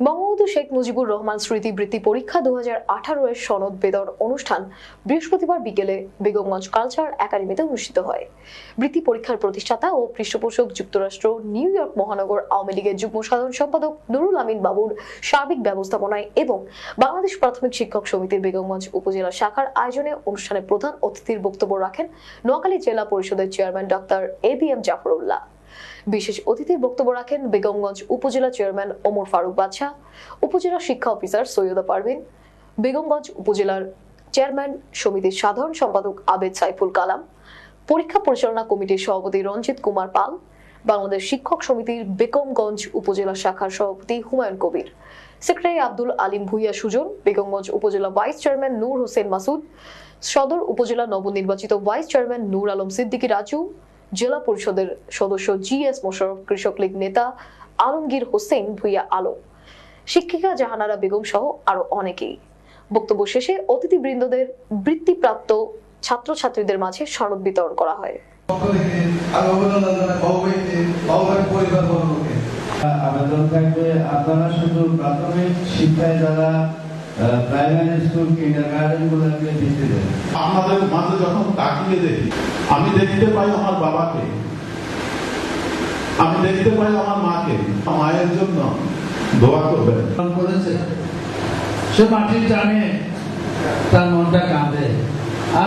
বঙ্গবন্ধু শেখ মুজিবুর রহমান স্মৃতি বৃত্তি পরীক্ষা দু হাজার এর সনদ বেদর অনুষ্ঠান বৃহস্পতিবার বিকেলে বেগমগঞ্জ কালচার একাডেমিতে অনুষ্ঠিত হয়। বৃত্তি পরীক্ষার প্রতিষ্ঠাতা ও পৃষ্ঠপোষক যুক্তরাষ্ট্র, নিউ ইয়র্ক মহানগর আওয়ামী লীগের যুগ্ম সাধারণ সম্পাদক নুরুল আমিন বাবুর সার্বিক ব্যবস্থাপনায় এবং বাংলাদেশ প্রাথমিক শিক্ষক সমিতির বেগমগঞ্জ উপজেলা শাখার আয়োজনে অনুষ্ঠানে প্রধান অতিথির বক্তব্য রাখেন নোয়াখালী জেলা পরিষদের chairman doctor A B M Jafrullah বিশেষ অতিথির বক্তব্য রাখেন বেগমগঞ্জ উপজেলা চেয়ারম্যান ওমর ফারুক বাদশাহ, উপজেলা শিক্ষা অফিসার সৈয়দা পারভিন, বেগমগঞ্জ উপজেলার চেয়ারম্যান সমিতির সাধারণ সম্পাদক আবেদ সাইফুল কালাম, পরীক্ষা পরিচালনা কমিটির সভাপতি রঞ্জিত কুমার পাল, বাংলাদেশ শিক্ষক সমিতির বেগমগঞ্জ উপজেলা শাখার সভাপতি হুমায়ুন কবির, সেক্রেটারি আব্দুল আলিম ভুইয়া সুজন, বেগমগঞ্জ উপজেলা ভাইস চেয়ারম্যান নূর হোসেন মাসুদ, সদর উপজেলা নবনির্বাচিত ভাইস চেয়ারম্যান নূর আলম সিদ্দিকী রাজু জেলা পরিষদের সদস্য জি এস মোশারফ কৃষক লীগ নেতা আলমগীর হোসেন ভুইয়া আলম, শিক্ষিকা জাহানারা বেগম সহ আরও অনেকেই। বক্তব্য শেষে অতিথিবৃন্দদের বৃত্তিপ্রাপ্ত ছাত্রছাত্রীদের মাঝে সনদ বিতরণ করা হয়। আপনারা শুধু প্রাথমিক শিক্ষায় যারা প্রাইমারি স্কুল কিন্ডারগার্ডেনগুলোকে দেন আমাদের মাঝে যখন তাকিয়ে দেখি আমি দেখতে পাই আমার বাবাকে আমি দেখতে পাই আমার মাকে মায়ের জন্য দোয়া করবেন। করেছে। সে মাটির টানে তার মনটা কাঁদে